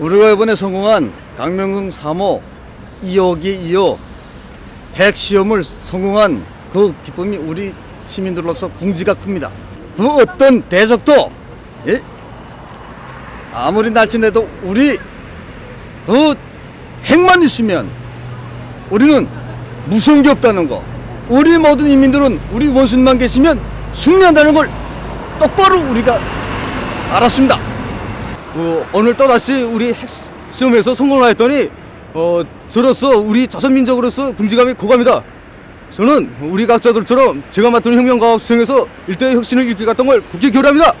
우리가 이번에 성공한 강명궁 3호 2호기 2호 핵 시험을 성공한 그 기쁨이 우리 시민들로서 궁지가 큽니다. 그 어떤 대적도 예? 아무리 날씬해도 우리 그 핵만 있으면 우리는 무서운 게 없다는 거. 우리 모든 인민들은 우리 원수만 계시면 승리한다는 걸 똑바로 우리가 알았습니다. 어, 오늘 또다시 우리 핵 시험에서 성공을 하였더니 어, 저로서 우리 조선민족으로서 궁지감이 고감이다. 저는 우리 각자들처럼 제가 맡은 혁명가업 수행에서 일대의 혁신을 일으켜갔던 걸 굳게 결합니다.